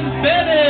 Bennett.